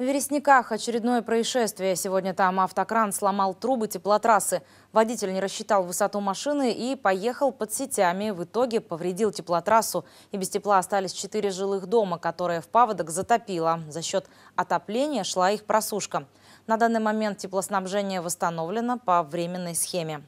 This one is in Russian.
В Вересниках очередное происшествие. Сегодня там автокран сломал трубы теплотрассы. Водитель не рассчитал высоту машины и поехал под сетями. В итоге повредил теплотрассу. И без тепла остались четыре жилых дома, которые в паводок затопило. За счет отопления шла их просушка. На данный момент теплоснабжение восстановлено по временной схеме.